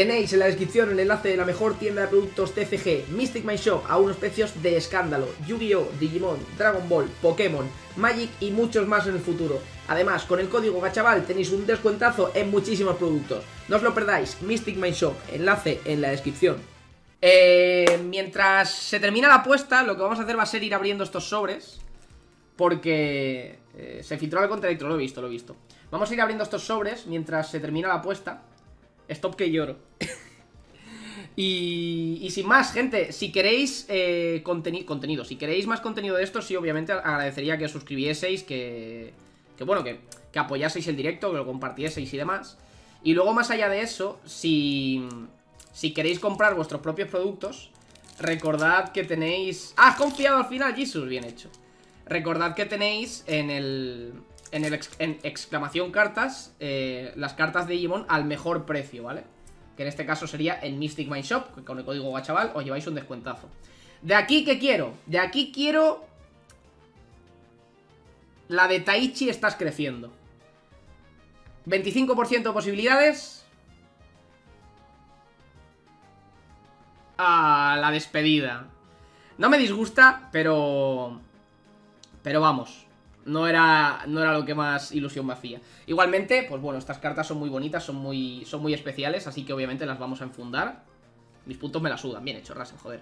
Tenéis en la descripción el enlace de la mejor tienda de productos TCG, Mystic My Shop, a unos precios de escándalo, Yu-Gi-Oh!, Digimon, Dragon Ball, Pokémon, Magic y muchos más en el futuro. Además, con el código GACHAVAL tenéis un descuentazo en muchísimos productos. No os lo perdáis, Mystic My Shop, enlace en la descripción. Eh, mientras se termina la apuesta, lo que vamos a hacer va a ser ir abriendo estos sobres. Porque eh, se filtró el contradictor, lo he visto, lo he visto. Vamos a ir abriendo estos sobres mientras se termina la apuesta. Stop que lloro. y, sin más, gente, si queréis eh, contenido, si queréis más contenido de esto, sí, obviamente agradecería que os suscribieseis, que, que bueno, que, que apoyaseis el directo, que lo compartieseis y demás. Y luego, más allá de eso, si, si queréis comprar vuestros propios productos, recordad que tenéis... ¡Ah, has confiado al final, Jesus! Bien hecho. Recordad que tenéis en el, en el exclamación cartas eh, las cartas de Digimon al mejor precio, ¿vale? Que en este caso sería en Mystic Mind Shop, que con el código guachaval os lleváis un descuentazo. De aquí, ¿qué quiero? De aquí quiero... La de Taichi estás creciendo. 25% de posibilidades. Ah, la despedida. No me disgusta, pero... Pero vamos, no era, no era lo que más ilusión me hacía. Igualmente, pues bueno, estas cartas son muy bonitas, son muy, son muy especiales, así que obviamente las vamos a enfundar. Mis puntos me las sudan, bien hecho, Rasen, joder.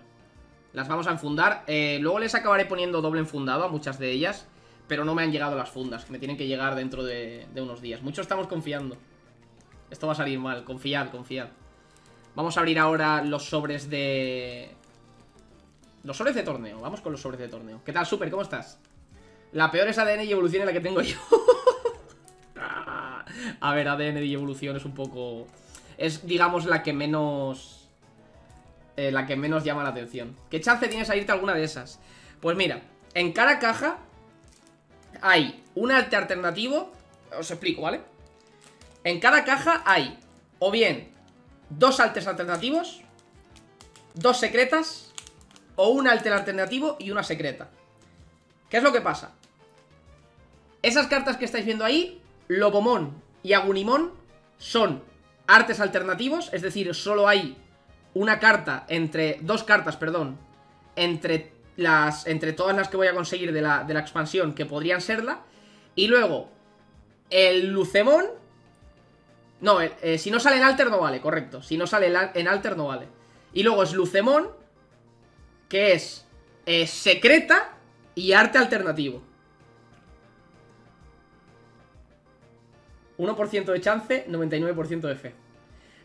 Las vamos a enfundar. Eh, luego les acabaré poniendo doble enfundado a muchas de ellas, pero no me han llegado las fundas, que me tienen que llegar dentro de, de unos días. Muchos estamos confiando. Esto va a salir mal, confiad, confiad. Vamos a abrir ahora los sobres de... Los sobres de torneo, vamos con los sobres de torneo. ¿Qué tal, Super? ¿Cómo estás? La peor es ADN y evolución en la que tengo yo. A ver, ADN y evolución es un poco... Es, digamos, la que menos... Eh, la que menos llama la atención. ¿Qué chance tienes a irte a alguna de esas? Pues mira, en cada caja hay un arte alternativo. Os explico, ¿vale? En cada caja hay o bien dos altes alternativos, dos secretas, o un alter alternativo y una secreta. ¿Qué es lo que pasa? Esas cartas que estáis viendo ahí, Lobomon y Agunimon, son artes alternativos, es decir, solo hay una carta entre, dos cartas, perdón, entre las, entre todas las que voy a conseguir de la, expansión que podrían serla, y luego, el Lucemon, no, eh, si no sale en Alter no vale, correcto, si no sale en Alter no vale, y luego es Lucemon, que es eh, secreta y arte alternativo. 1% de chance, 99% de fe.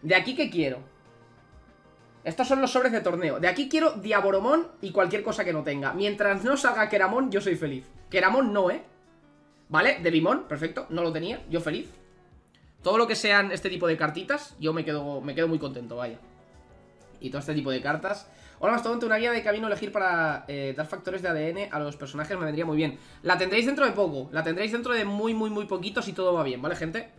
De aquí que quiero. Estos son los sobres de torneo. De aquí quiero Diaboromon y cualquier cosa que no tenga. Mientras no salga Keramon, yo soy feliz. Keramon no, ¿eh? ¿Vale? Devimon, perfecto. No lo tenía, yo feliz. Todo lo que sean este tipo de cartitas, yo me quedo, me quedo muy contento, vaya. Y todo este tipo de cartas Hola Mastodonte, una guía de camino elegir para eh, dar factores de ADN a los personajes me vendría muy bien. La tendréis dentro de poco, la tendréis dentro de muy, muy, muy poquito si todo va bien, ¿vale, gente?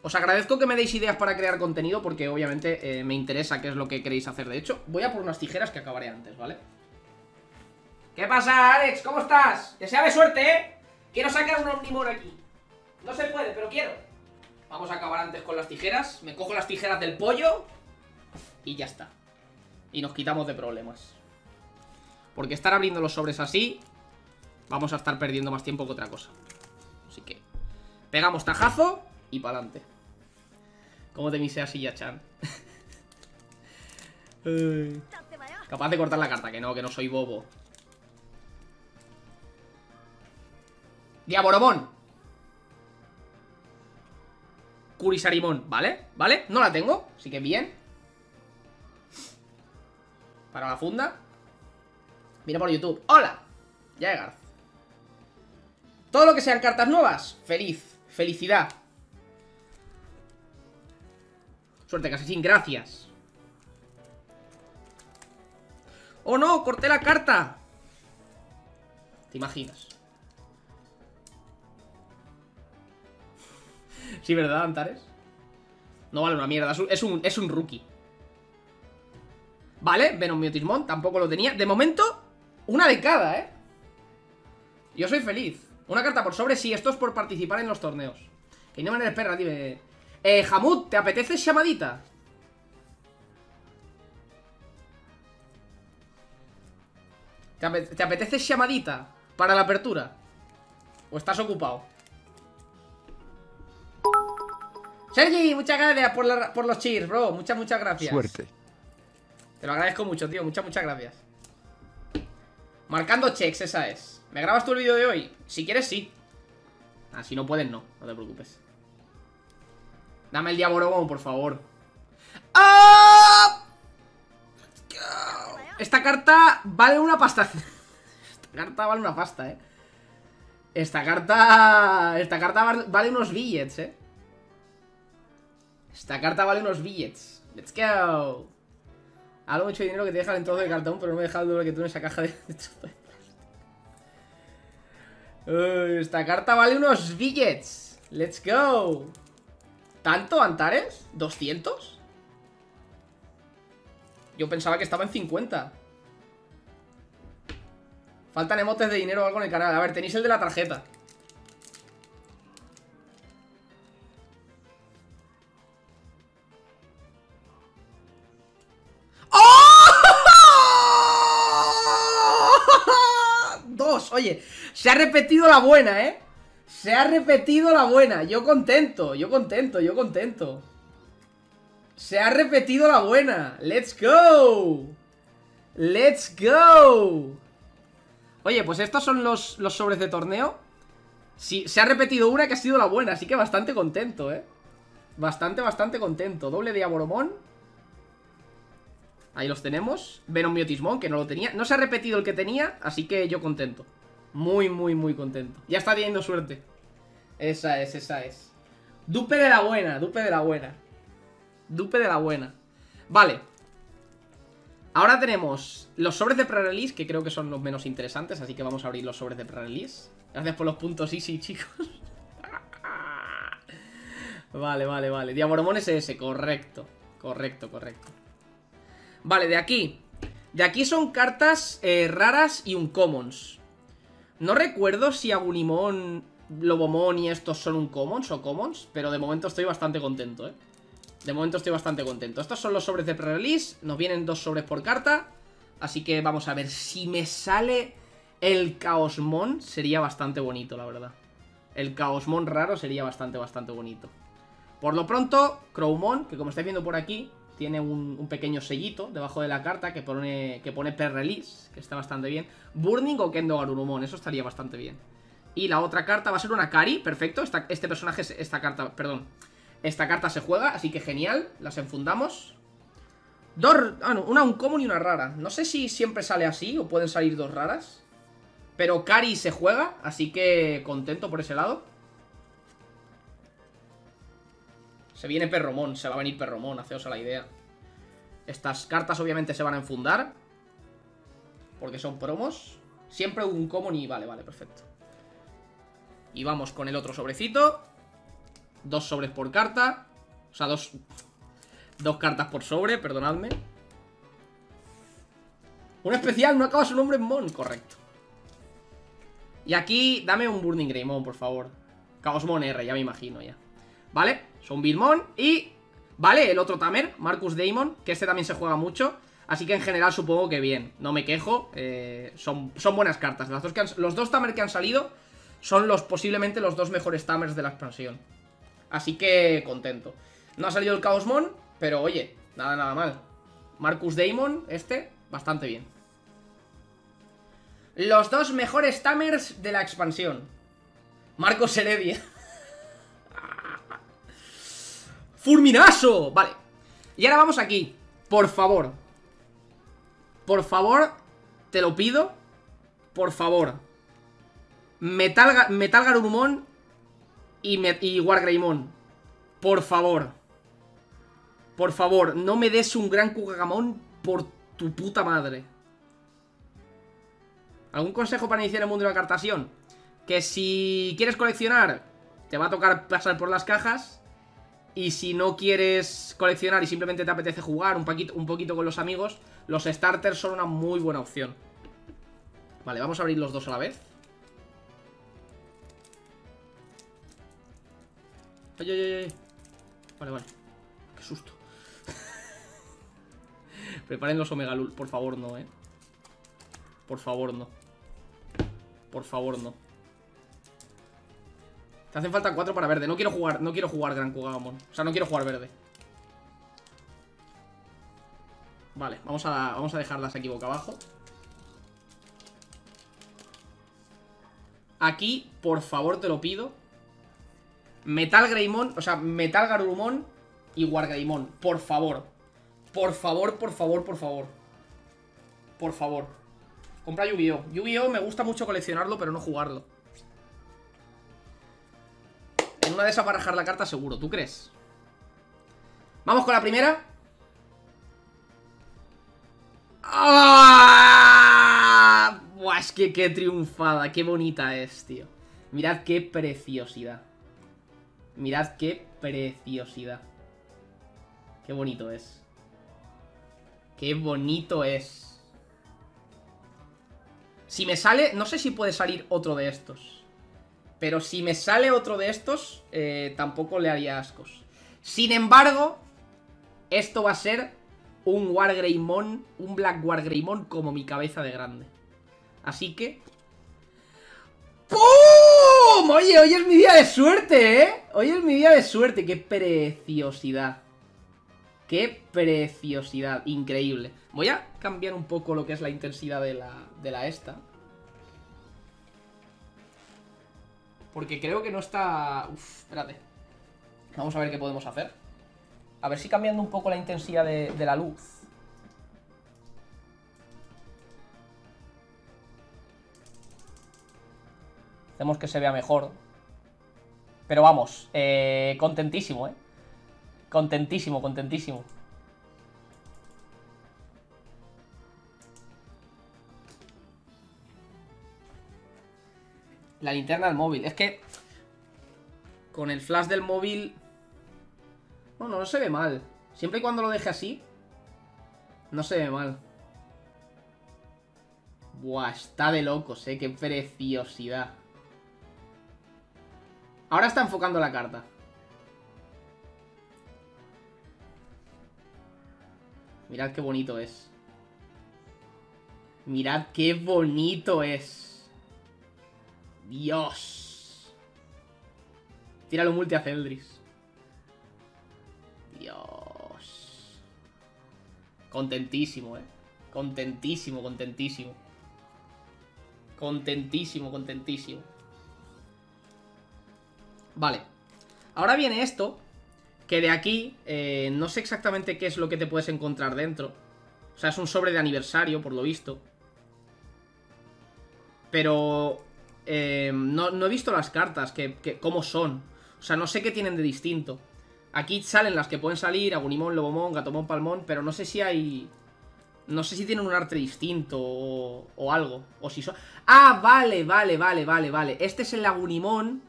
Os agradezco que me deis ideas para crear contenido porque obviamente eh, me interesa qué es lo que queréis hacer. De hecho, voy a por unas tijeras que acabaré antes, ¿vale? ¿Qué pasa, Alex? ¿Cómo estás? Que sea de suerte, ¿eh? Quiero sacar un Omnimon aquí. No se puede, pero quiero. Vamos a acabar antes con las tijeras. Me cojo las tijeras del pollo y ya está. Y nos quitamos de problemas. Porque estar abriendo los sobres así Vamos a estar perdiendo más tiempo que otra cosa. Así que Pegamos tajazo y para adelante Como te misea así ya, Chan Capaz de cortar la carta, que no, que no soy bobo. Diaboromón Curisarimón, ¿vale? ¿Vale? No la tengo, así que bien para la funda. Mira por YouTube. ¡Hola! Ya Todo lo que sean cartas nuevas, feliz. Felicidad. Suerte, casi sin gracias. ¡Oh no! ¡Corté la carta! ¿Te imaginas? Sí, ¿verdad, Antares? No vale una mierda, es un, es un rookie Vale, Venom Miotismón tampoco lo tenía. De momento, una de cada, ¿eh? Yo soy feliz. Una carta por sobre, sí, esto es por participar en los torneos. Que no manera perra, dime. Eh, Hamud, ¿te apetece llamadita? ¿Te, apetece, llamadita para la apertura? ¿O estás ocupado? Sergi, muchas gracias por, por los cheers, bro. Muchas, muchas gracias. Suerte. Te lo agradezco mucho, tío. Muchas, muchas gracias. Marcando checks, esa es. ¿Me grabas tú el vídeo de hoy? Si quieres, sí. Ah, si no puedes, no. No te preocupes. Dame el Diaboromon, por favor. ¡Ah! Esta carta vale una pasta. Esta carta vale una pasta, eh. Esta carta... Esta carta vale unos billets, eh. Esta carta vale unos billets. Let's go. Algo mucho dinero que te deja el trozo de cartón, pero no me deja el doble que tú en esa caja de, esta carta vale unos billets. Let's go. ¿Tanto, Antares? ¿200? Yo pensaba que estaba en 50. Faltan emotes de dinero o algo en el canal. A ver, tenéis el de la tarjeta. Oye, se ha repetido la buena, ¿eh? Se ha repetido la buena. Yo contento, yo contento, yo contento. Se ha repetido la buena. ¡Let's go! ¡Let's go! Oye, pues estos son los, los sobres de torneo. Sí, se ha repetido una que ha sido la buena, así que bastante contento, ¿eh? Bastante, bastante contento. Doble de Aboromón. Ahí los tenemos. Venom Miotismon, que no lo tenía. No se ha repetido el que tenía, así que yo contento. Muy, muy, muy contento. Ya está teniendo suerte. Esa es, esa es. Dupe de la buena, dupe de la buena. Dupe de la buena. Vale. Ahora tenemos los sobres de pre-release, que creo que son los menos interesantes, así que vamos a abrir los sobres de pre-release. Gracias por los puntos easy, chicos. vale, vale, vale. Diaboromón SS, correcto. Correcto, correcto. Vale, de aquí. De aquí son cartas eh, raras y un commons. No recuerdo si Agunimon, Lobomon y estos son un commons o commons, pero de momento estoy bastante contento, ¿eh? De momento estoy bastante contento. Estos son los sobres de pre-release, nos vienen dos sobres por carta, así que vamos a ver si me sale el Chaosmon, sería bastante bonito, la verdad. El Chaosmon raro sería bastante, bastante bonito. Por lo pronto, Crowmon, que como estáis viendo por aquí, tiene un, pequeño sellito debajo de la carta que pone, que pone release, que está bastante bien. Burning o Kendo Garurumon, eso estaría bastante bien. Y la otra carta va a ser una Kari, perfecto. este personaje, esta carta, perdón. Esta carta se juega, así que genial. Las enfundamos. Dos, ah, no, una uncommon y una rara. No sé si siempre sale así o pueden salir dos raras. Pero Kari se juega, así que contento por ese lado. Se viene Perromón, se va a venir Perromón, haceos a la idea. Estas cartas obviamente se van a enfundar. Porque son promos. Siempre un common y vale, vale, perfecto. Y vamos con el otro sobrecito. Dos sobres por carta. O sea, dos... Dos cartas por sobre, perdonadme. Un especial, no acaba su nombre en Mon, correcto. Y aquí, dame un Burning Greymon, por favor. Chaosmon R, ya me imagino ya. ¿Vale? Son Bilmon y... Vale, el otro Tamer, Marcus Damon, que este también se juega mucho. Así que en general supongo que bien, no me quejo. Eh, son, son buenas cartas. Dos los dos Tamer que han salido son los posiblemente los dos mejores Tamers de la expansión. Así que contento. No ha salido el Chaosmon, pero oye, nada, nada mal. Marcus Damon, este, bastante bien. Los dos mejores Tamers de la expansión. Marcos Heredia. ¡Fulminazo! Vale. Y ahora vamos aquí. Por favor. Por favor, te lo pido. Por favor. Metal, Metal y, y Wargreymon. Por favor. Por favor, no me des un gran Kugagamon por tu puta madre. ¿Algún consejo para iniciar el mundo de la cartación? Que si quieres coleccionar, te va a tocar pasar por las cajas y si no quieres coleccionar y simplemente te apetece jugar un poquito, un poquito con los amigos, los starters son una muy buena opción. Vale, vamos a abrir los dos a la vez. Ay, ay, ay, Vale, vale. Qué susto. Preparen los Omega Lul, por favor, no, eh. Por favor, no. Por favor, no. Hacen falta cuatro para verde. No quiero jugar, no quiero jugar Gran. O sea, no quiero jugar verde. Vale, vamos a, vamos a dejarlas aquí boca abajo. Aquí, por favor, te lo pido. Metal Greymon, o sea, Metal Garurumon y Wargreymon. Por favor. Por favor, por favor, por favor. Por favor. Compra Yu-Gi-Oh! Yu-Gi-Oh! me gusta mucho coleccionarlo, pero no jugarlo. Una de esas barajar la carta seguro, ¿tú crees? Vamos con la primera. ¡Ah! Buah, es que qué triunfada, qué bonita es, tío. Mirad qué preciosidad. Mirad qué preciosidad. Qué bonito es. Qué bonito es. Si me sale... No sé si puede salir otro de estos. Pero si me sale otro de estos, eh, tampoco le haría ascos. Sin embargo, esto va a ser un Wargreymon, un Black Wargreymon como mi cabeza de grande. Así que... ¡Pum! Oye, hoy es mi día de suerte, ¿eh? Hoy es mi día de suerte. ¡Qué preciosidad! ¡Qué preciosidad! Increíble. Voy a cambiar un poco lo que es la intensidad de la, de la esta. Porque creo que no está... Uf, espérate. Vamos a ver qué podemos hacer. A ver si cambiando un poco la intensidad de, la luz. Hacemos que se vea mejor. Pero vamos, eh, contentísimo, ¿eh? Contentísimo, contentísimo. La linterna del móvil. Es que... Con el flash del móvil... Bueno, no se ve mal. Siempre y cuando lo deje así... No se ve mal. Buah, está de locos, eh. Qué preciosidad. Ahora está enfocando la carta. Mirad qué bonito es. Mirad qué bonito es. Dios. Tíralo multi a Celdris. Dios. Contentísimo, eh. Contentísimo, contentísimo. Contentísimo, contentísimo. Vale. Ahora viene esto. Que de aquí, eh, no sé exactamente qué es lo que te puedes encontrar dentro. O sea, es un sobre de aniversario, por lo visto. Pero... Eh, no, no, he visto las cartas, que, cómo son. O sea, no sé qué tienen de distinto. Aquí salen las que pueden salir, Agunimon, Lobomon, Gatomon, Palmón, pero no sé si hay... No sé si tienen un arte distinto o, algo. O si. Ah, vale, vale, vale, vale, vale. Este es el Agunimon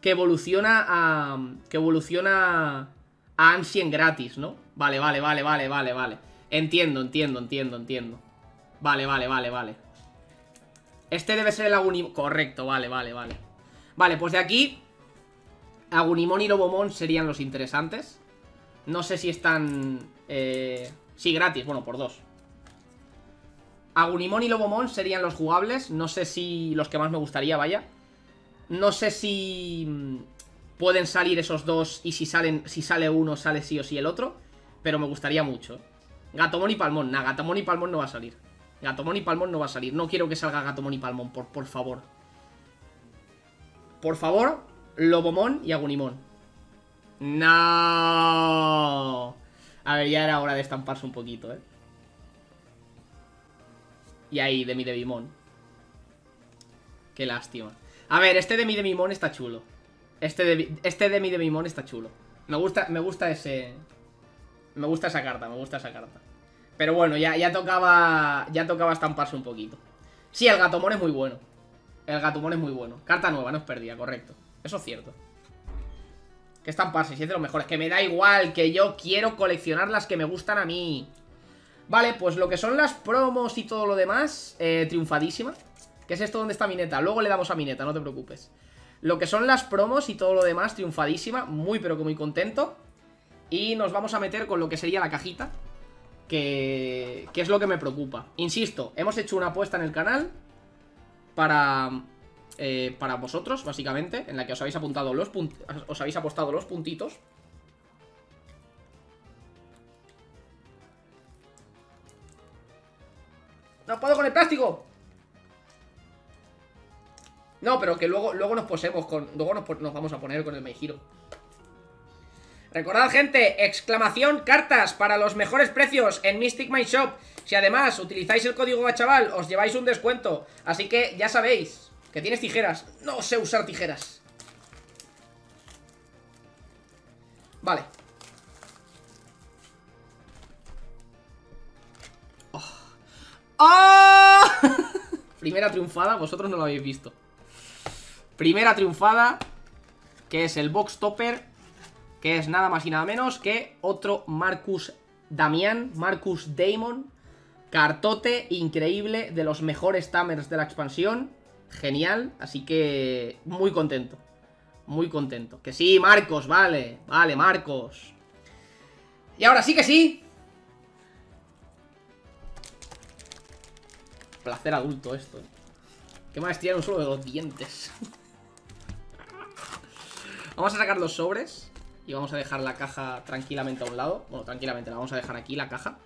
que evoluciona a... Que evoluciona a Ansien gratis, ¿no? Vale, vale, vale, vale, vale, vale. Entiendo, entiendo, entiendo, entiendo. Vale, vale, vale, vale. Este debe ser el Agunimon. Correcto, vale, vale, vale. Vale, pues de aquí... Agunimon y Lobomon serían los interesantes. No sé si están... Eh... Sí, gratis, bueno, por dos. Agunimon y Lobomon serían los jugables. No sé si los que más me gustaría, vaya. No sé si mm, pueden salir esos dos y si salen si sale uno, sale sí o sí el otro. Pero me gustaría mucho. Gatomon y Palmón. Nah, Gatomon y Palmón no va a salir. Gatomon y Palmón no va a salir. No quiero que salga Gatomon y Palmón, por, por favor. Por favor, Lobomon y Agunimon. No. A ver, ya era hora de estamparse un poquito, ¿eh? Y ahí, de mi Devimon. Qué lástima. A ver, este de mi Demimon está chulo. Este de, este de mi está chulo. Me gusta, me gusta ese... Me gusta esa carta, me gusta esa carta. Pero bueno, ya, tocaba ya tocaba estamparse un poquito. Sí, el Gatomon es muy bueno. El Gatomon es muy bueno. Carta nueva, no es perdida, correcto. Eso es cierto. Que estamparse, si es de los mejores. Que me da igual, que yo quiero coleccionar las que me gustan a mí. Vale, pues lo que son las promos y todo lo demás, eh, triunfadísima. ¿Qué es esto donde está Mineta? Luego le damos a Mineta, no te preocupes. Lo que son las promos y todo lo demás, triunfadísima. Muy pero que muy contento. Y nos vamos a meter con lo que sería la cajita. Que, que es lo que me preocupa. Insisto, hemos hecho una apuesta en el canal para, eh, para vosotros, básicamente, en la que os habéis apuntado los os habéis apostado los puntitos. ¡No puedo con el plástico! No, pero que luego, luego nos posemos con. Luego nos, nos vamos a poner con el Meijiro. Recordad, gente, exclamación cartas para los mejores precios en Mystic My Shop. Si además utilizáis el código chaval, os lleváis un descuento. Así que ya sabéis que tienes tijeras. No sé usar tijeras. Vale. Oh. ¡Oh! Primera triunfada, vosotros no lo habéis visto. Primera triunfada, que es el box topper que es nada más y nada menos que otro Marcus Damián, Marcus Damon, cartote increíble de los mejores Tamers de la expansión, genial, así que muy contento, muy contento. Que sí, Marcos, vale, vale, Marcos. Y ahora sí que sí. Placer adulto esto. Qué maestría un solo de los dientes. Vamos a sacar los sobres. Y vamos a dejar la caja tranquilamente a un lado. Bueno, tranquilamente, la vamos a dejar aquí, la caja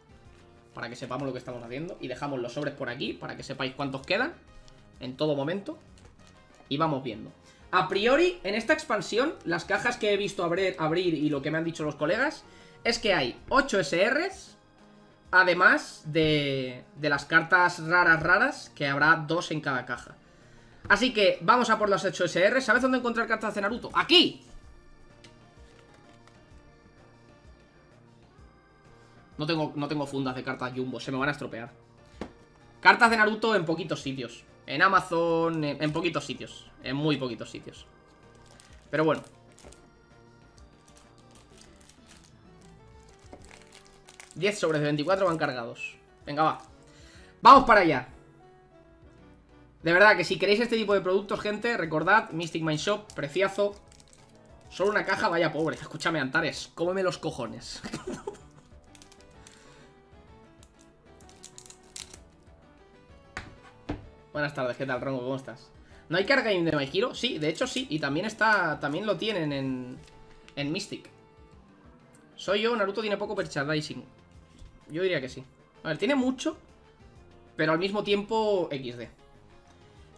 Para que sepamos lo que estamos haciendo. Y dejamos los sobres por aquí, para que sepáis cuántos quedan En todo momento. Y vamos viendo. A priori, en esta expansión Las cajas que he visto abrir, abrir y lo que me han dicho los colegas Es que hay 8 SRs Además de, de las cartas raras raras Que habrá dos en cada caja. Así que vamos a por las 8 SR ¿Sabes dónde encontrar cartas de Naruto? ¡Aquí! No tengo, no tengo fundas de cartas Jumbo, se me van a estropear. Cartas de Naruto en poquitos sitios. En Amazon, en, poquitos sitios. En muy poquitos sitios. Pero bueno. ...10 sobres de 24 van cargados. Venga, va. Vamos para allá. De verdad que si queréis este tipo de productos, gente, recordad, Mystic Mind Shop, preciazo. Solo una caja, vaya pobre. Escúchame, Antares, cómeme los cojones. Buenas tardes, ¿qué tal, Rongo? ¿Cómo estás? ¿No hay carga de My Hero? Sí, de hecho sí, y también está, también lo tienen en, en Mystic. Soy yo, Naruto tiene poco merchandising. Yo diría que sí. A ver, tiene mucho, pero al mismo tiempo XD.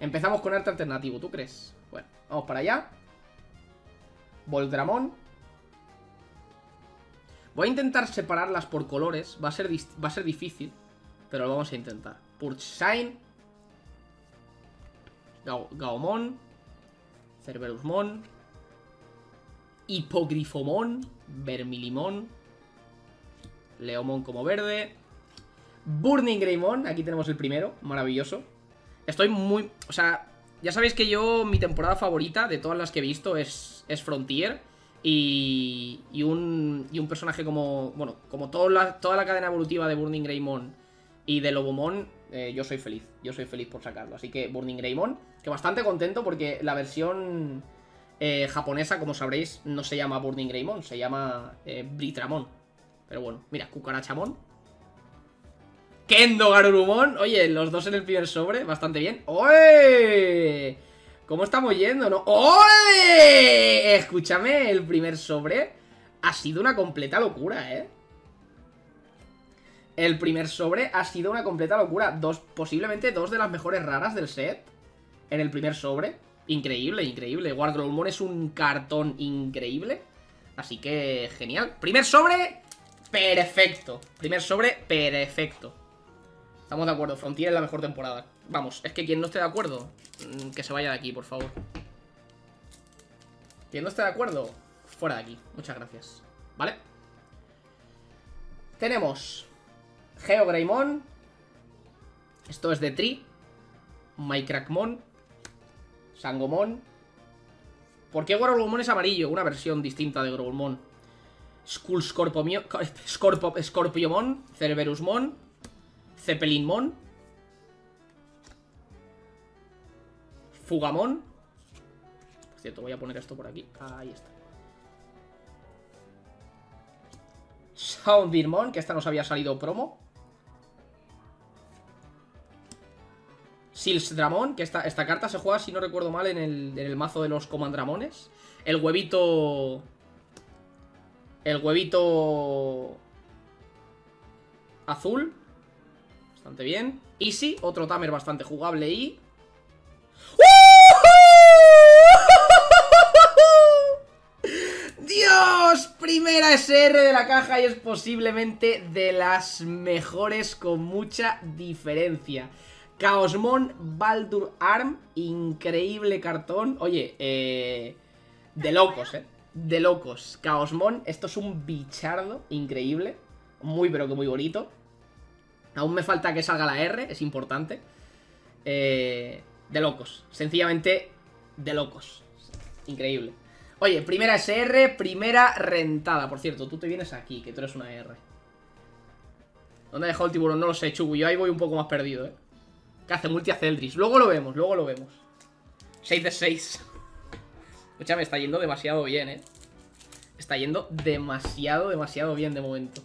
Empezamos con arte alternativo, ¿tú crees? Bueno, vamos para allá. Voldramon. Voy a intentar separarlas por colores. Va a ser, va a ser difícil, pero lo vamos a intentar. Purge Gaomon, Cerberusmon, Hipogrifomon, Vermilimon, Leomon como verde, Burning Greymon, aquí tenemos el primero, maravilloso. Estoy muy... O sea, ya sabéis que yo, mi temporada favorita de todas las que he visto es, es Frontier. Y, y, un, y un personaje como... Bueno, como toda la, toda la cadena evolutiva de Burning Greymon y de Lobomon, eh, yo soy feliz. Yo soy feliz por sacarlo. Así que Burning Greymon que bastante contento porque la versión eh, japonesa, como sabréis, no se llama Burning Greymon, se llama eh, Britramon. Pero bueno, mira, Cucarachamon. Kendo Garurumon. Oye, los dos en el primer sobre, bastante bien. ¡Oye! ¿Cómo estamos yendo, no? ¡Oye! Escúchame, el primer sobre ha sido una completa locura, ¿eh? El primer sobre ha sido una completa locura. Dos, posiblemente dos de las mejores raras del set en el primer sobre. Increíble, increíble. Wargrowlmon es un cartón increíble. Así que, genial. Primer sobre, perfecto. Primer sobre, perfecto. Estamos de acuerdo, Frontier es la mejor temporada. Vamos, es que quien no esté de acuerdo, mm, que se vaya de aquí, por favor. Quien no esté de acuerdo, fuera de aquí. Muchas gracias. ¿Vale? Tenemos Geogreymon. Esto es de Tree. Mycrackmon. Sangomon. ¿Por qué Gorolmon es amarillo? Una versión distinta de Gorolmon. Skull Scorpiomon, Cerberusmon, Zeppelinmon, Fugamon. Por cierto, voy a poner esto por aquí. Ahí está. Soundbirmon, que esta nos había salido promo. Silsdramon, que esta, esta carta se juega, si no recuerdo mal, en el, en el mazo de los Comandramones. El huevito... El huevito... Azul. Bastante bien. Easy, otro Tamer bastante jugable y... ¡Dios! Primera SR de la caja y es posiblemente de las mejores con mucha diferencia. Chaosmon Baldur Arm, increíble cartón. Oye, eh, de locos, eh. De locos. Chaosmon, esto es un bichardo increíble. Muy, pero que muy bonito. Aún me falta que salga la R, es importante. Eh, de locos. Sencillamente, de locos. Increíble. Oye, primera SR, primera rentada. Por cierto, tú te vienes aquí, que tú eres una R. ¿Dónde ha dejado el tiburón? No lo sé, Chubu. Yo ahí voy un poco más perdido, ¿eh? Que hace multi a Celdris. Luego lo vemos, luego lo vemos. 6 de 6. Escúchame, está yendo demasiado bien, ¿eh? Está yendo demasiado, demasiado bien de momento.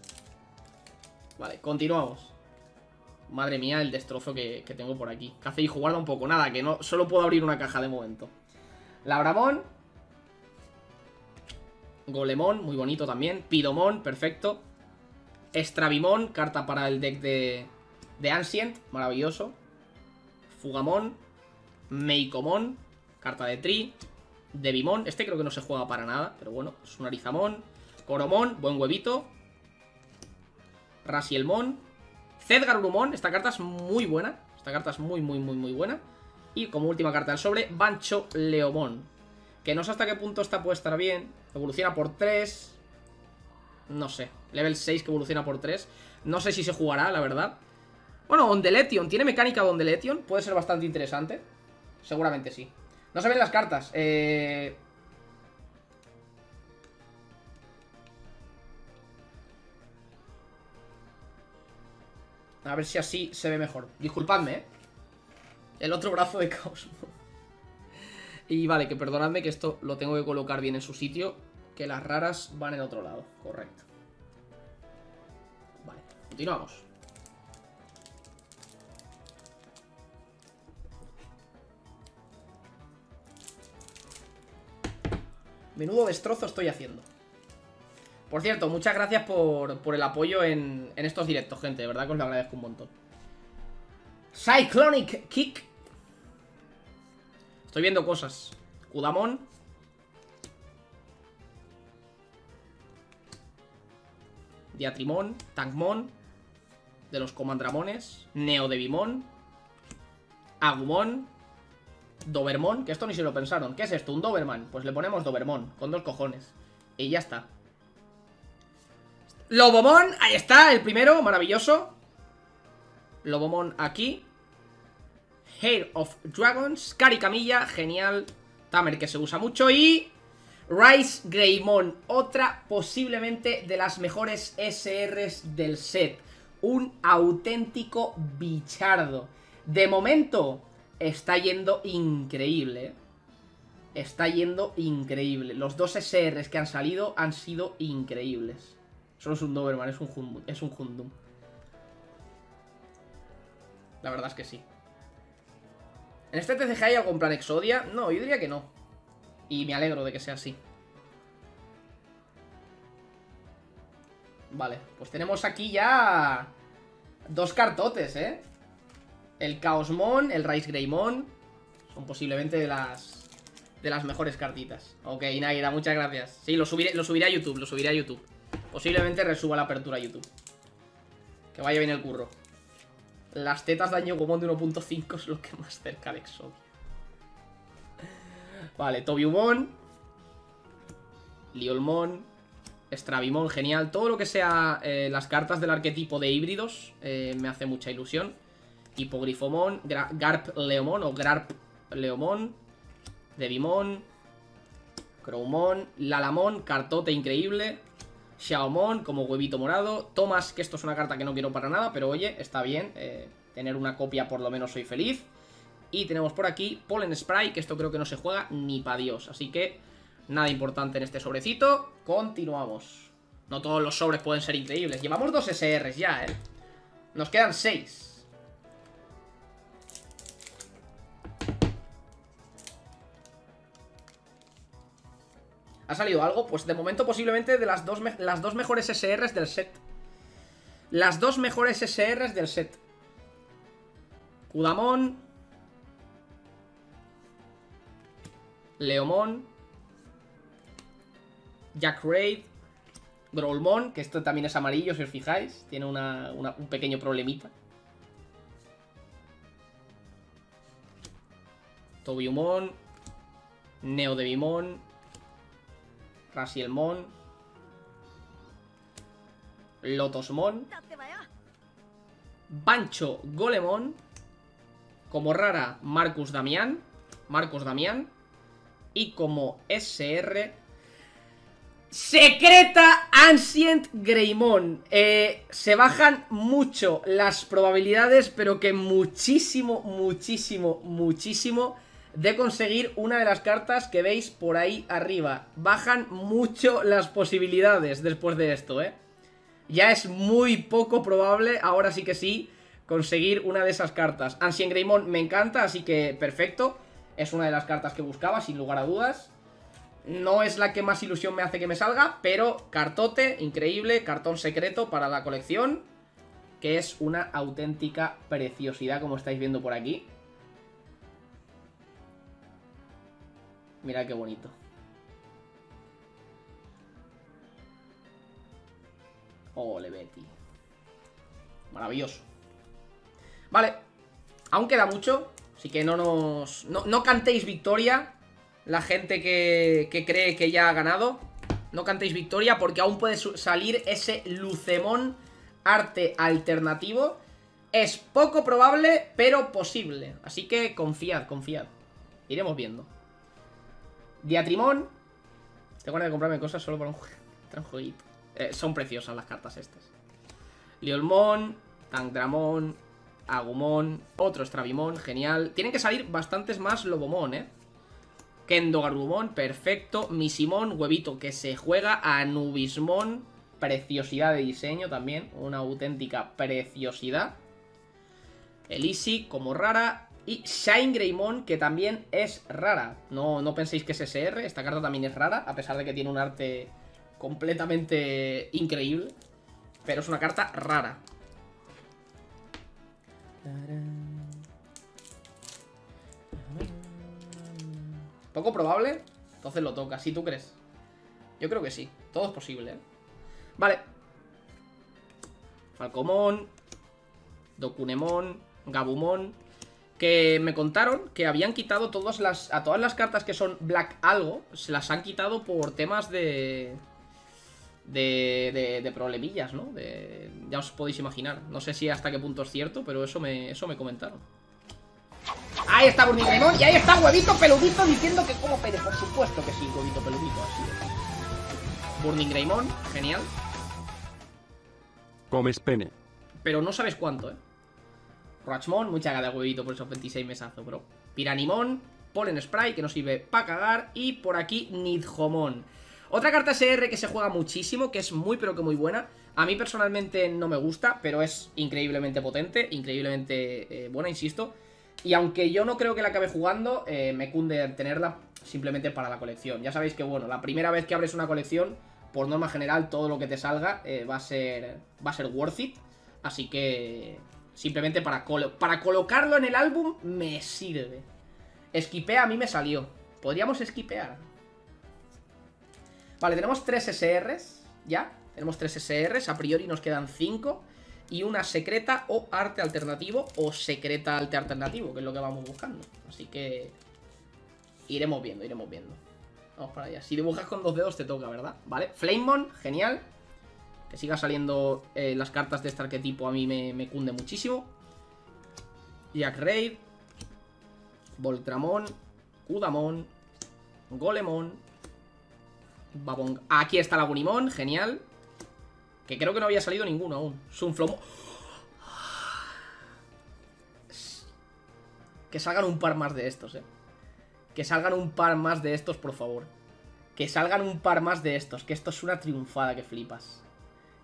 Vale, continuamos. Madre mía, el destrozo que, tengo por aquí. ¿Qué hacéis? Jugarla un poco. Nada, que no solo puedo abrir una caja de momento. Labramón. Golemón, muy bonito también. Pidomón, perfecto. Estravimón, carta para el deck de, de Ancient, maravilloso. Fugamón. Meikomon, carta de Tri. Devimon, este creo que no se juega para nada, pero bueno, es un Arizamón. Coromón, buen huevito. Rasielmon. Zedgarurumon, esta carta es muy buena. Esta carta es muy, muy, muy, muy buena. Y como última carta del sobre, Bancho Leomon. Que no sé hasta qué punto esta puede estar bien. Evoluciona por 3. No sé. Level 6 que evoluciona por 3. No sé si se jugará, la verdad. Bueno, Ondeletion. Tiene mecánica de Ondeletion. Puede ser bastante interesante. Seguramente sí. No se ven las cartas. Eh... A ver si así se ve mejor. Disculpadme, ¿eh? El otro brazo de caos. y vale, que perdonadme que esto lo tengo que colocar bien en su sitio. Que las raras van en otro lado. Correcto. Vale, continuamos. Menudo destrozo estoy haciendo. Por cierto, muchas gracias por, el apoyo en, estos directos, gente. De verdad que os lo agradezco un montón. Cyclonic Kick. Estoy viendo cosas. Kudamon. Diatrimon. Tankmon. De los Comandramones. Neodevimon. Agumon. Dobermon. Que esto ni se lo pensaron. ¿Qué es esto? ¿Un Doberman? Pues le ponemos Dobermon. Con dos cojones. Y ya está. Lobomon, ahí está, el primero, maravilloso Lobomon aquí Hair of Dragons Cari Camilla, genial Tamer que se usa mucho y... Rice Greymon, otra posiblemente de las mejores SRs del set Un auténtico bichardo De momento está yendo increíble ¿eh? Está yendo increíble Los dos SRs que han salido han sido increíbles Solo es un Doberman, es un, es un Hundum. La verdad es que sí. ¿En este TCG hay algo en plan Exodia? No, yo diría que no. Y me alegro de que sea así. Vale, pues tenemos aquí ya dos cartotes, ¿eh? El Chaosmon, el Rice Greymon. Son posiblemente de las de las mejores cartitas. Ok, Naira, muchas gracias. Sí, lo subiré, lo subiré a YouTube, lo subiré a YouTube. Posiblemente resuba la apertura a YouTube. Que vaya bien el curro. Las tetas de Gomón de 1.5 es lo que más cerca de Exodia. Vale, Tobiumon. Liolmon. Stravimon, genial. Todo lo que sea eh, las cartas del arquetipo de híbridos eh, me hace mucha ilusión. Hipogrifomon, Garp Leomon o Garp Leomon, Devimon, Crowmon, Lalamon, cartote increíble. Xiaomon como huevito morado. Thomas, que esto es una carta que no quiero para nada, pero oye, está bien. Eh, tener una copia por lo menos soy feliz. Y tenemos por aquí Pollen Spray, que esto creo que no se juega ni pa' Dios. Así que nada importante en este sobrecito. Continuamos. No todos los sobres pueden ser increíbles. Llevamos dos SRs ya, ¿eh? Nos quedan seis. ¿Ha salido algo? Pues de momento posiblemente de las dos, las dos mejores SRs del set. Las dos mejores SRs del set. Kudamon. Leomon. Jack Raid. Growlmon, que esto también es amarillo, si os fijáis. Tiene un pequeño problemita. Tobiumon. Neodebimon. Rasielmon. Lotosmon. Bancho Golemon. Como rara, Marcus Damián. Marcos Damián. Y como SR, Secreta Ancient Greymon. Eh, se bajan mucho las probabilidades, pero que muchísimo, muchísimo, muchísimo de conseguir una de las cartas que veis por ahí arriba. Bajan mucho las posibilidades después de esto, ¿eh? Ya es muy poco probable, ahora sí que sí, conseguir una de esas cartas. Ancient Greymon me encanta, así que perfecto. Es una de las cartas que buscaba, sin lugar a dudas. No es la que más ilusión me hace que me salga, pero cartote, increíble, cartón secreto para la colección. Que es una auténtica preciosidad, como estáis viendo por aquí. Mira qué bonito. Ole, Betty. Maravilloso. Vale. Aún queda mucho. Así que no nos... No, cantéis victoria. La gente que, que cree que ya ha ganado. No cantéis victoria porque aún puede salir ese Lucemón arte alternativo. Es poco probable, pero posible. Así que confiad, confiad. Iremos viendo. Diatrimón. Tengo ganas de comprarme cosas solo para un, jueguito. Eh, son preciosas las cartas estas. Liolmon, Tangdramon, Agumon, otro Stravimon, genial. Tienen que salir bastantes más Lobomon, ¿eh? Kendo Gargumon, perfecto. Misimon, huevito que se juega. Anubismon, preciosidad de diseño también. Una auténtica preciosidad. Elisi, como rara. Y Shine Greymon, que también es rara. No, no penséis que es SR, esta carta también es rara, a pesar de que tiene un arte completamente increíble. Pero es una carta rara. Poco probable, entonces lo toca, si tú crees. Yo creo que sí, todo es posible, ¿eh? Vale. Falcomon, Dokunemon, Gabumon, que me contaron que habían quitado todas las, a todas las cartas que son black algo, se las han quitado por temas de... De, de, problemillas, ¿no? De, ya os podéis imaginar. No sé si hasta qué punto es cierto, pero eso me, eso me comentaron. Ahí está Burning Greymon y ahí está Huevito Peludito diciendo que como pere. Por supuesto que sí, Huevito Peludito, así es. Burning Greymon, genial. Comes pene. Pero no sabes cuánto, ¿eh? Roachmon, mucha gana de huevito por esos 26 mesazos, bro. Piranimon, Pollen Spray, que nos sirve para cagar. Y por aquí, Nidhomon. Otra carta SR que se juega muchísimo, que es muy pero que muy buena. A mí personalmente no me gusta, pero es increíblemente potente, increíblemente eh, buena, insisto. Y aunque yo no creo que la acabe jugando, eh, me cunde tenerla simplemente para la colección. Ya sabéis que, bueno, la primera vez que abres una colección, por norma general, todo lo que te salga eh, va, a ser, va a ser worth it. Así que Simplemente para, para colocarlo en el álbum me sirve. Esquipea a mí me salió. Podríamos esquipear. Vale, tenemos tres SRs. Ya, tenemos tres SRs. A priori nos quedan cinco. Y una secreta o arte alternativo. O secreta arte alternativo, que es lo que vamos buscando. Así que... Iremos viendo, iremos viendo. Vamos para allá. Si dibujas con dos dedos te toca, ¿verdad? Vale, Flamemon, genial. Que siga saliendo eh, las cartas de este arquetipo a mí me, cunde muchísimo. Jack Raid. Voltramon. Kudamon. Golemon. Aquí está la Gunimon, genial. Que creo que no había salido ninguno aún. Sunflomo. Que salgan un par más de estos, eh. Que salgan un par más de estos, por favor. Que salgan un par más de estos. Que esto es una triunfada que flipas.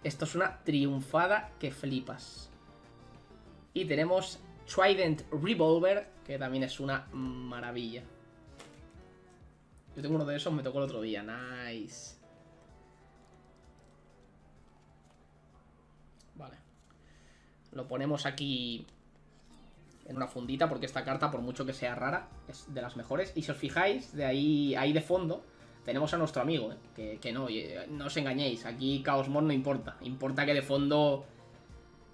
Esto es una triunfada que flipas. Y tenemos Trident Revolver, que también es una maravilla. Yo tengo uno de esos, me tocó el otro día. Nice. Vale. Lo ponemos aquí en una fundita porque esta carta, por mucho que sea rara, es de las mejores. Y si os fijáis, de ahí, ahí de fondo tenemos a nuestro amigo, ¿eh? que, no, eh, no os engañéis, aquí Chaosmon no importa. Importa que de fondo...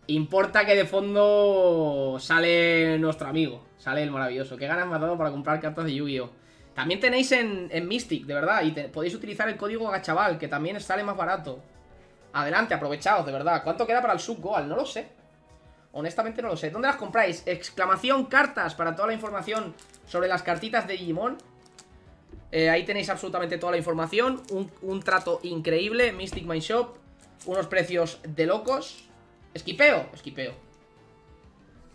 Importa que de fondo sale nuestro amigo, sale el maravilloso. Qué ganas me ha dado para comprar cartas de Yu-Gi-Oh! También tenéis en, Mystic, de verdad, y podéis utilizar el código Gachaval, que también sale más barato. Adelante, aprovechaos, de verdad. ¿Cuánto queda para el sub-goal? No lo sé. Honestamente no lo sé. ¿Dónde las compráis? Exclamación cartas para toda la información sobre las cartitas de Digimon. Eh, ahí tenéis absolutamente toda la información. Un, trato increíble. Mystic Mind Shop. Unos precios de locos. Esquipeo. Esquipeo.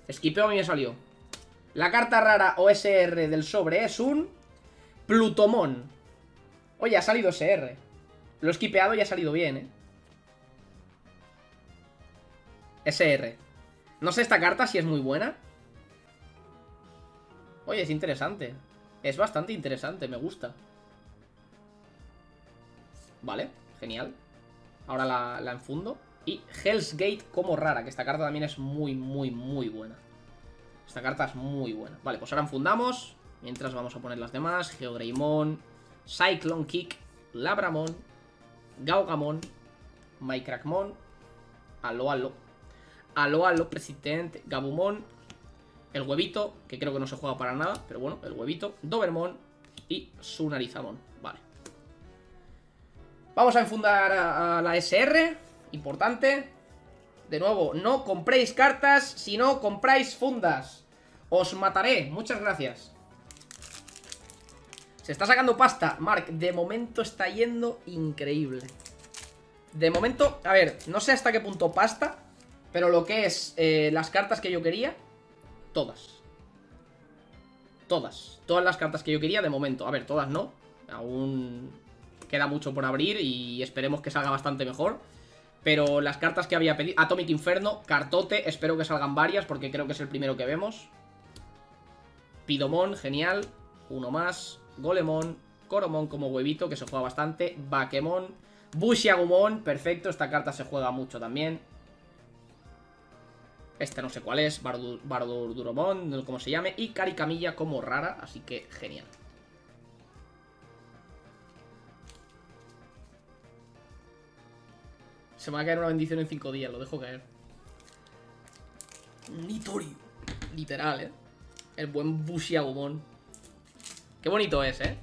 Esquipeo a mí me salió. La carta rara OSR del sobre es un Plutomón. Oye, ha salido SR. Lo he esquipeado y ha salido bien, ¿eh? SR. No sé esta carta si es muy buena. Oye, es interesante. Es bastante interesante, me gusta. Vale, genial. Ahora la, la enfundo. Y Hell's Gate como rara, que esta carta también es muy, muy, muy buena. Esta carta es muy buena. Vale, pues ahora enfundamos. Mientras vamos a poner las demás. Geogreymon, Cyclone Kick, Labramon, Gaugamon, Minecraftmon, Alo Alo, Alo Alo, Presidente, Gabumon, el huevito, que creo que no se juega para nada, pero bueno, el huevito, Dobermon y Sunarizamon. Vale. Vamos a enfundar a, la SR, importante. De nuevo, no compréis cartas, sino compráis fundas. Os mataré, muchas gracias. Se está sacando pasta, Mark. De momento está yendo increíble. De momento, a ver, no sé hasta qué punto pasta, pero lo que es eh, las cartas que yo quería, todas. Todas. Todas las cartas que yo quería de momento. A ver, todas no. Aún queda mucho por abrir y esperemos que salga bastante mejor. Pero las cartas que había pedido... Atomic Inferno, Cartote, espero que salgan varias porque creo que es el primero que vemos. Pidomon, genial. Uno más. Golemon, Coromon como huevito, que se juega bastante, Bakemon, Bushiagumon, perfecto, esta carta se juega mucho también. Este no sé cuál es, Bardurumon, como se llame, y Caricamilla como rara, así que genial. Se me va a caer una bendición en 5 días, lo dejo caer. Nitorio. Literal, ¿eh? El buen Bushiagumon. Qué bonito es, ¿eh?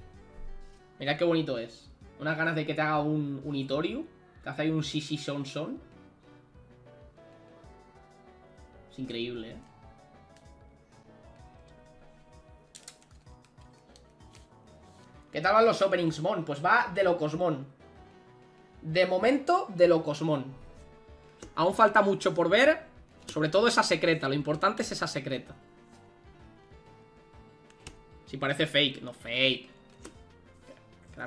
Mira qué bonito es. Unas ganas de que te haga un, un Itoriu. Te hace ahí un Sisi Son Son. Increíble, ¿eh? ¿Qué tal van los openings, Mon? Pues va de Locosmon. De momento, de Locosmon. Aún falta mucho por ver. Sobre todo esa secreta. Lo importante es esa secreta. Si parece fake, no fake.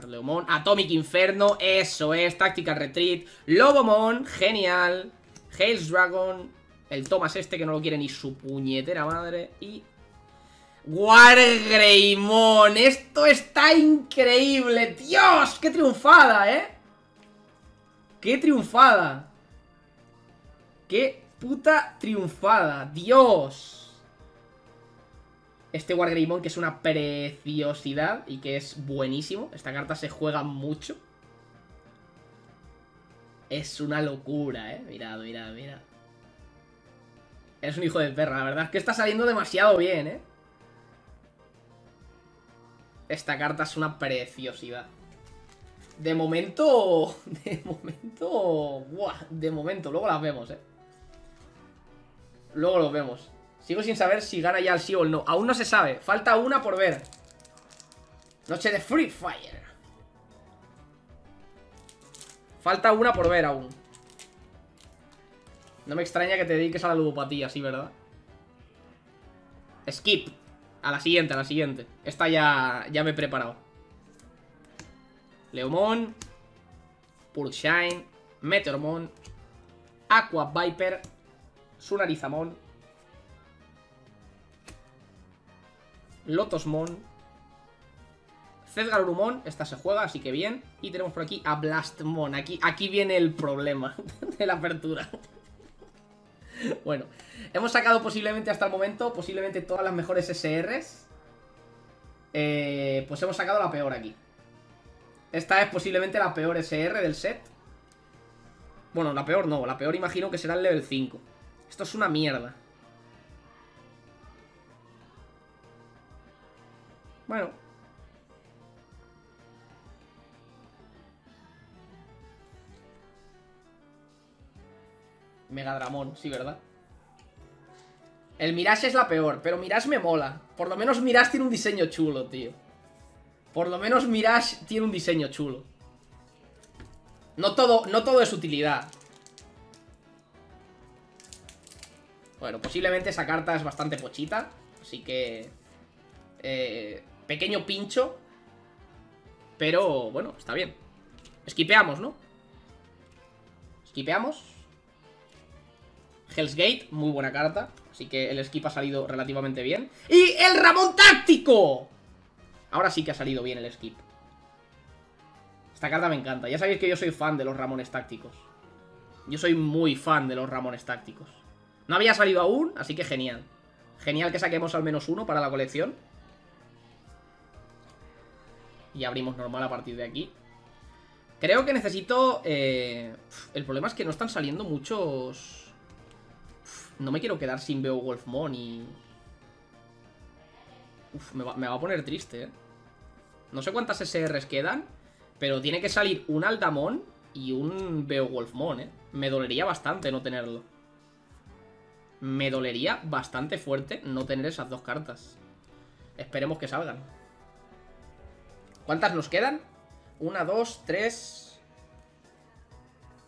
Leomon, Atomic Inferno, eso es, Tactical Retreat, Lobomon, genial, Hales Dragon, el Thomas este que no lo quiere ni su puñetera madre, y Wargreymon, esto está increíble, Dios, qué triunfada, ¿eh? Qué triunfada. Qué puta triunfada, Dios. Este Wargreymon que es una preciosidad y que es buenísimo. Esta carta se juega mucho. Es una locura, eh. Mirad, mirad, mirad. Es un hijo de perra, la verdad que está saliendo demasiado bien, eh. Esta carta es una preciosidad. De momento... De momento... Buah, de momento. Luego las vemos, eh. Luego lo vemos. Sigo sin saber si gana ya el sí o el no. Aún no se sabe. Falta una por ver. Noche de Free Fire. Falta una por ver aún. No me extraña que te dediques a la ludopatía, sí, ¿verdad? Skip. A la siguiente, a la siguiente. Esta ya, ya me he preparado. Leomon, Purshine, Meteormon, Aqua Viper, Sunarizamon, Lotosmon, Zedgarurumon, esta se juega, así que bien. Y tenemos por aquí a Blastmon. Aquí, aquí viene el problema de la apertura. bueno, hemos sacado posiblemente hasta el momento, posiblemente todas las mejores SRs. Eh, pues hemos sacado la peor aquí. Esta es posiblemente la peor SR del set. Bueno, la peor no, la peor imagino que será el level 5. Esto es una mierda. Bueno, Megadramón, sí, ¿verdad? El Mirage es la peor, pero Mirage me mola. Por lo menos Mirage tiene un diseño chulo, tío. Por lo menos Mirage tiene un diseño chulo. No todo, no todo es utilidad. Bueno, posiblemente esa carta es bastante pochita. Así que... Eh, pequeño pincho. Pero, bueno, está bien. Esquipeamos, ¿no? Esquipeamos. Hell's Gate, muy buena carta. Así que el skip ha salido relativamente bien. ¡Y el Ramón Táctico! Ahora sí que ha salido bien el skip. Esta carta me encanta. Ya sabéis que yo soy fan de los Ramones tácticos. Yo soy muy fan de los Ramones tácticos. No había salido aún, así que genial. Genial que saquemos al menos uno para la colección. Y abrimos normal a partir de aquí. Creo que necesito... Eh, el problema es que no están saliendo muchos... No me quiero quedar sin Beowulfmon y... Uf, me va, a poner triste, ¿eh? No sé cuántas SRs quedan, pero tiene que salir un Aldamon y un Beowulfmon, ¿eh? Me dolería bastante no tenerlo. Me dolería bastante fuerte no tener esas dos cartas. Esperemos que salgan. ¿Cuántas nos quedan? Una, dos, tres...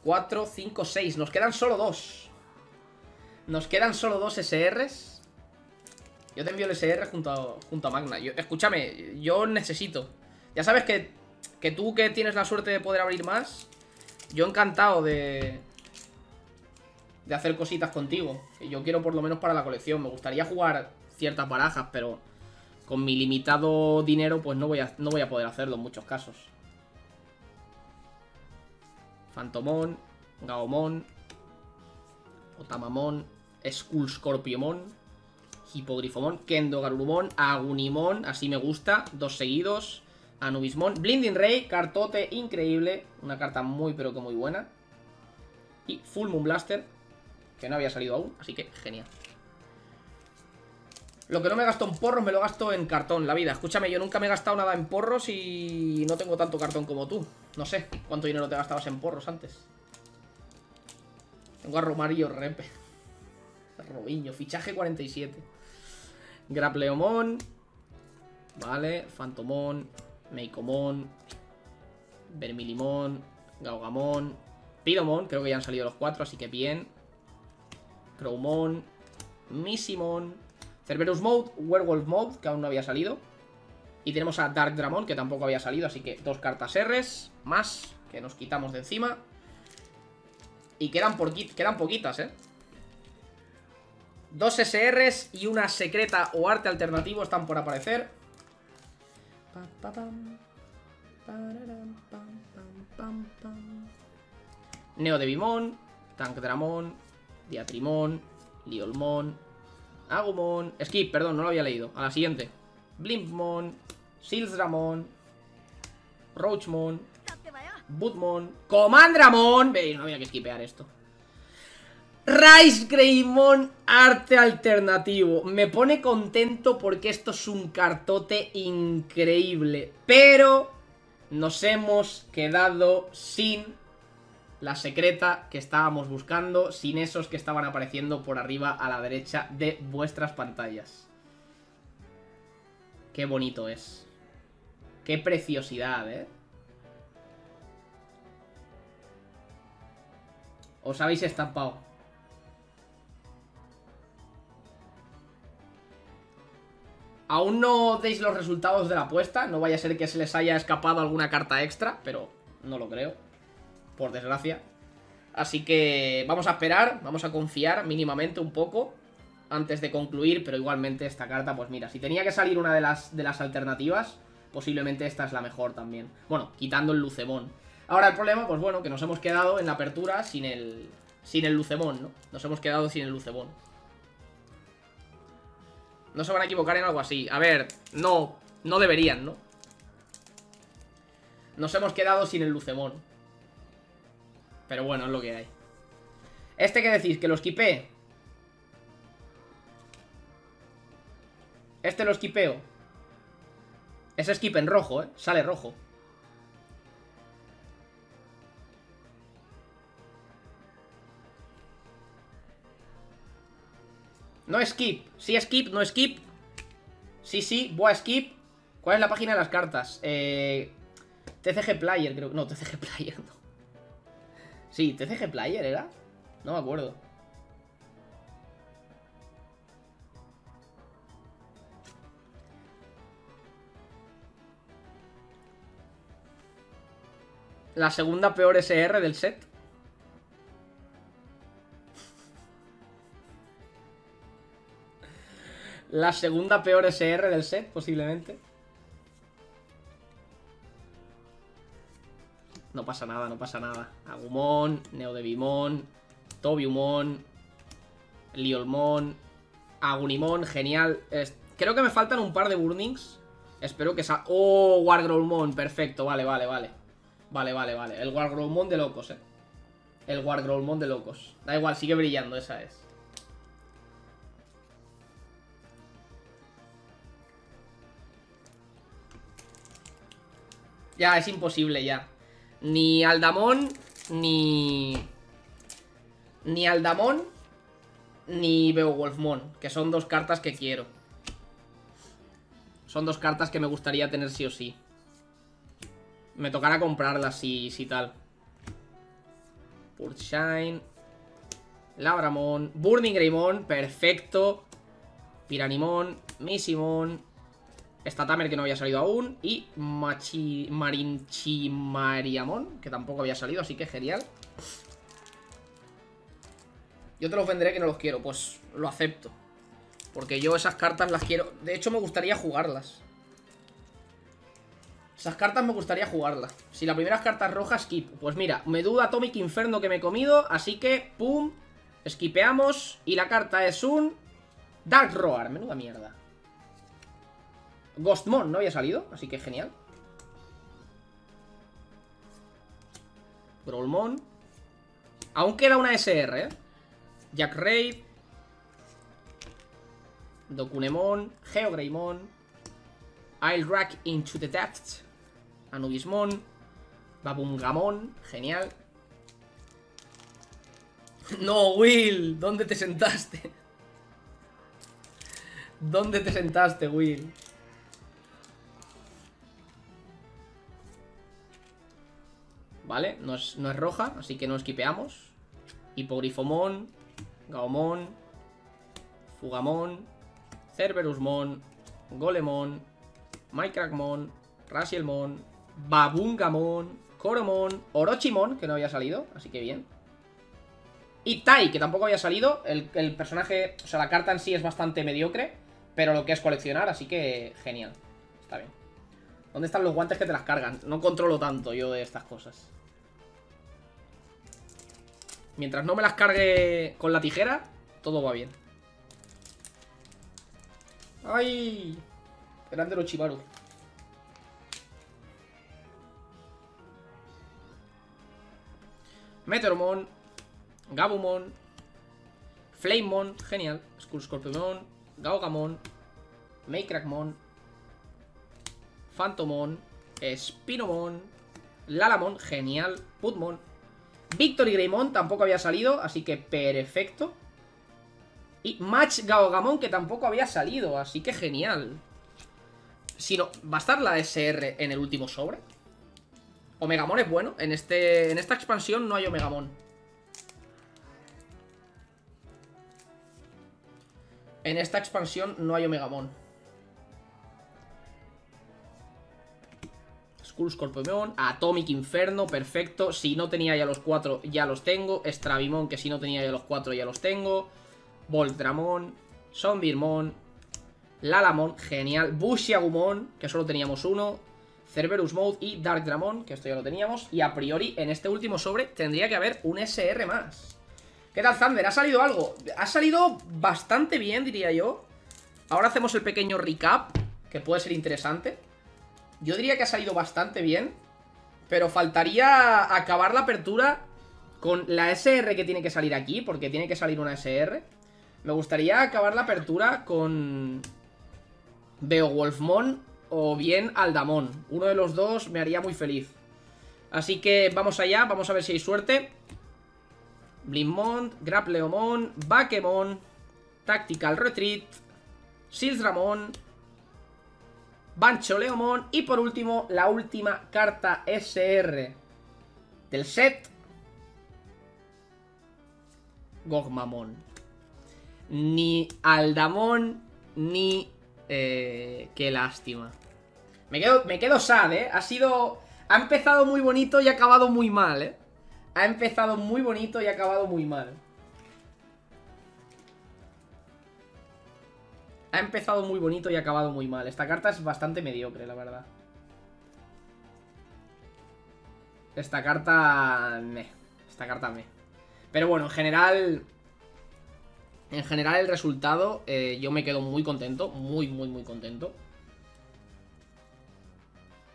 Cuatro, cinco, seis. Nos quedan solo dos. Nos quedan solo dos SRs. Yo te envío el SR junto a, junto a Magna. escúchame, yo necesito. Ya sabes que, que tú que tienes la suerte de poder abrir más, yo encantado de, de hacer cositas contigo. Yo quiero por lo menos para la colección. Me gustaría jugar ciertas barajas, pero con mi limitado dinero pues no voy a, no voy a poder hacerlo en muchos casos. Fantomón, Gaomon, Otamamon, Skull Scorpiomon, Hipogrifomon, Kendo Garurumon, Agunimon, así me gusta, dos seguidos, Anubismon, Blinding Ray, cartote increíble, una carta muy pero que muy buena, y Full Moon Blaster, que no había salido aún, así que genial. Lo que no me gasto en porros me lo gasto en cartón, la vida. Escúchame, yo nunca me he gastado nada en porros y no tengo tanto cartón como tú. No sé cuánto dinero te gastabas en porros antes. Tengo a Romario Repe. Robiño, fichaje 47. Grapleomon. Vale, Fantomon. Meicomon. Vermilimon. Gaugamon. Pidomon, creo que ya han salido los cuatro, así que bien. Crowmon. Missimon. Cerberus Mode, Werewolf Mode, que aún no había salido. Y tenemos a Dark Dramon, que tampoco había salido, así que dos cartas Rs más que nos quitamos de encima. Y quedan, por, quedan poquitas, ¿eh? Dos SRs y una secreta o arte alternativo están por aparecer. Neo de Bimon, Tank Dramon, Diatrimon, Liolmon, Agumon, Skip, perdón, no lo había leído. A la siguiente. Blimpmon, Silsdramon, Roachmon, Budmon, Comandramon. No había que skipear esto. Rice Greymon arte alternativo. Me pone contento porque esto es un cartote increíble. Pero nos hemos quedado sin la secreta que estábamos buscando, sin esos que estaban apareciendo por arriba a la derecha de vuestras pantallas. Qué bonito es. Qué preciosidad, ¿eh? Os habéis estampado. Aún no deis los resultados de la apuesta. No vaya a ser que se les haya escapado alguna carta extra, pero no lo creo. Por desgracia. Así que vamos a esperar, vamos a confiar mínimamente un poco antes de concluir, pero igualmente esta carta, pues mira, si tenía que salir una de las, de las alternativas, posiblemente esta es la mejor también. Bueno, quitando el Lucemón. Ahora el problema, pues bueno, que nos hemos quedado en la apertura sin el, sin el Lucemón, ¿no? Nos hemos quedado sin el Lucemón. No se van a equivocar en algo así. A ver, no, no deberían, ¿no? Nos hemos quedado sin el Lucemón. Pero bueno, es lo que hay. ¿Este qué decís? ¿Que lo esquipé? Este lo esquipeo. Ese skip en rojo, ¿eh? Sale rojo. No skip. Sí skip, no skip. Sí, sí, voy skip. ¿Cuál es la página de las cartas? Eh, TCG Player, creo. No, TCG Player, no. Sí, TCG Player era. No me acuerdo. La segunda peor SR del set. La segunda peor SR del set, posiblemente. No pasa nada, no pasa nada. Agumon, Neodebimon, Tobiumon, Liolmon, Agunimon, genial. creo que me faltan un par de Burnings. Espero que sea... ¡Oh! Wargrowlmon, perfecto, vale, vale, vale. Vale, vale, vale. El Wargrowlmon de locos, eh. El Wargrowlmon de locos. Da igual, sigue brillando, esa es. Ya, es imposible ya. Ni Aldamón, ni... Ni Aldamón, ni Beowulfmon, que son dos cartas que quiero. Son dos cartas que me gustaría tener sí o sí. Me tocará comprarlas si, si tal. Purshine. Labramon. Burning Greymon. Perfecto. Piranimon. Missimon. Esta Tamer que no había salido aún. Y Machi, que tampoco había salido, así que genial. Yo te los venderé que no los quiero. Pues lo acepto. Porque yo esas cartas las quiero... De hecho, me gustaría jugarlas. Esas cartas me gustaría jugarlas. Si la primera carta es roja, skip. Pues mira, me duda Atomic Inferno que me he comido. Así que, pum, skipeamos. Y la carta es un Dark Roar. Menuda mierda. Ghostmon no había salido, así que genial. Growlmon. Aún queda una SR, ¿eh? Jack Raid. Dokunemon. Geogreymon. I'll Rack into the Depths. Anubismon. Babungamon. Genial. No, Will. ¿Dónde te sentaste? ¿Dónde te sentaste, Will? ¿Vale? No es, no es roja, así que no esquipeamos. Hipogrifomon, Gaomon, Fugamon, Cerberusmon, Golemon, Minecraftmon, Rasielmon, Babungamon, Coromon, Orochimon, que no había salido, así que bien. Y Tai, que tampoco había salido. El, el, personaje, o sea, la carta en sí es bastante mediocre, pero lo que es coleccionar, así que genial. Está bien. ¿Dónde están los guantes que te las cargan? No controlo tanto yo de estas cosas. Mientras no me las cargue con la tijera, todo va bien. ¡Ay! Grande los chivaros. Meteormon, Gabumon, Flamemon, genial, Skullscorpion, Gaugamon, Maycrackmon, Phantomon, Spinomon, Lalamon, genial, Putmon, Victory Greymon tampoco había salido, así que perfecto. Y Match Gaogamon que tampoco había salido, así que genial. Si no, ¿va a estar la SR en el último sobre? Omegamon es bueno. En, este, en esta expansión no hay Omegamon. En esta expansión no hay Omegamon. Skull Scorpion, Atomic Inferno, perfecto. Si no tenía ya los cuatro, ya los tengo. Stravimon, que si no tenía ya los cuatro, ya los tengo. Voltramon, Zombirmon, Lalamon, genial. Bushiagumon, que solo teníamos uno. Cerberus Mode y Dark Dramon, que esto ya lo teníamos. Y a priori, en este último sobre, tendría que haber un SR más. ¿Qué tal, Thunder? ¿Ha salido algo? Ha salido bastante bien, diría yo. Ahora hacemos el pequeño recap, que puede ser interesante. Yo diría que ha salido bastante bien. Pero faltaría acabar la apertura con la SR que tiene que salir aquí, porque tiene que salir una SR. Me gustaría acabar la apertura con Beowulfmon o bien Aldamon. Uno de los dos me haría muy feliz. Así que vamos allá, vamos a ver si hay suerte. Blimmond, Grapleomon, Bakemon, Tactical Retreat, Silsramon, Bancholeomon y por último la última carta SR del set, Gogmamon. Ni Aldamon ni... Eh, qué lástima. Me quedo, me quedo sad, ¿eh? Ha sido... Ha empezado muy bonito y ha acabado muy mal, ¿eh? Ha empezado muy bonito y ha acabado muy mal. Ha empezado muy bonito y ha acabado muy mal. Esta carta es bastante mediocre, la verdad. Esta carta... Me. Esta carta me. Pero bueno, en general... En general el resultado eh, yo me quedo muy contento. Muy, muy, muy contento.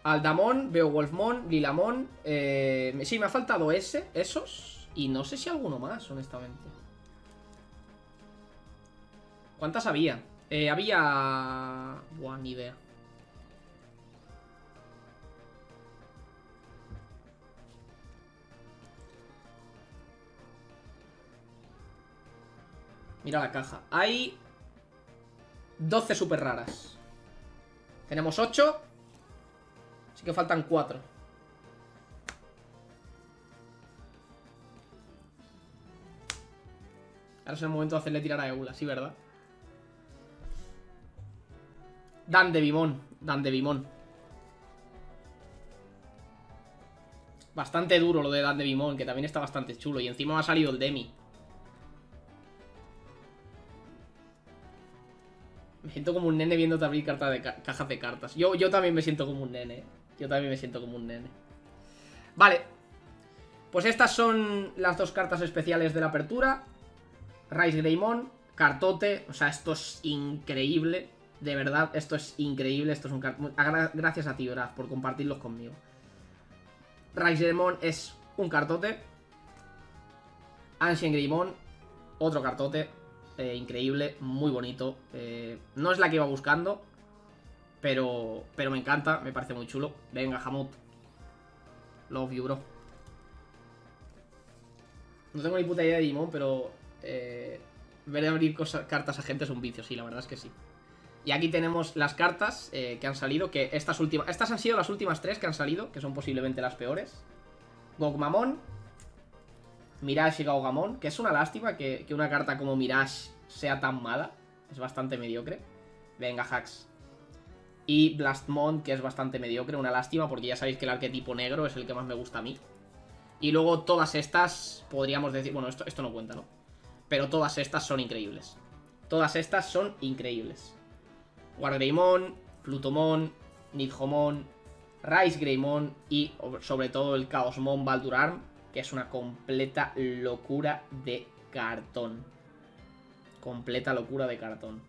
Aldamón, Beowulfmon, Lilamon. Eh, sí, me ha faltado ese, esos. Y no sé si alguno más, honestamente. ¿Cuántas había? Eh, había... Buah, ni idea. Mira la caja. Hay 12 super raras. Tenemos 8 Así que faltan cuatro. Ahora es el momento de hacerle tirar a Eula, sí, ¿verdad? Dan de Bimón, Dan de Bimón. Bastante duro lo de Dan de Bimón, que también está bastante chulo. Y encima ha salido el Demi. Me siento como un nene viéndote abrir cajas de cartas. Yo, yo también me siento como un nene. Yo también me siento como un nene. Vale. Pues estas son las dos cartas especiales de la apertura. Rice Greymon, cartote. O sea, esto es increíble. De verdad, esto es increíble. Esto es un Gracias a ti, por compartirlos conmigo. Rice Greymon es un cartote. Ancient Greymon, otro cartote. Eh, increíble, muy bonito. Eh, no es la que iba buscando, pero, pero me encanta, me parece muy chulo. Venga, Hamut. Love you, bro. No tengo ni puta idea de Digimon, pero... Eh, ver abrir cartas a gente es un vicio, sí, la verdad es que sí. Y aquí tenemos las cartas eh, que han salido, que estas últimas... Estas han sido las últimas tres que han salido, que son posiblemente las peores. Gogmamon, Mirage y Gaugamon, que es una lástima que, que una carta como Mirage sea tan mala. Es bastante mediocre. Venga, hacks. Y Blastmon, que es bastante mediocre, una lástima, porque ya sabéis que el arquetipo negro es el que más me gusta a mí. Y luego todas estas, podríamos decir... Bueno, esto, esto no cuenta, ¿no? Pero todas estas son increíbles. Todas estas son increíbles. Wargreymon, Plutomon, Nidhomon, Rice Greymon y sobre todo el Chaosmon Baldurarm, que es una completa locura de cartón. Completa locura de cartón.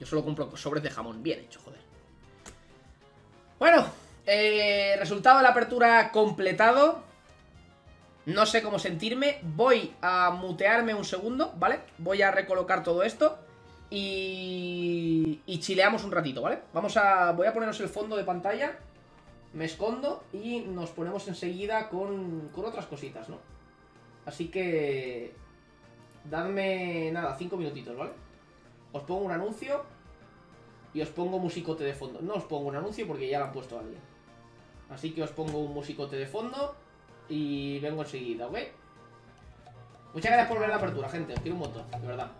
Yo solo compro sobres de jamón. Bien hecho, joder. Bueno, eh, resultado de la apertura completado. No sé cómo sentirme. Voy a mutearme un segundo, ¿vale? Voy a recolocar todo esto. Y, y chileamos un ratito, ¿vale? Vamos a... Voy a poneros el fondo de pantalla. Me escondo y nos ponemos enseguida con, con otras cositas, ¿no? Así que... Dadme, nada, cinco minutitos, ¿vale? os pongo un anuncio y os pongo musicote de fondo. No os pongo un anuncio porque ya lo han puesto alguien. Así que os pongo un musicote de fondo y vengo enseguida, ¿ok? Muchas gracias por ver la apertura, gente. Os quiero un montón, de verdad.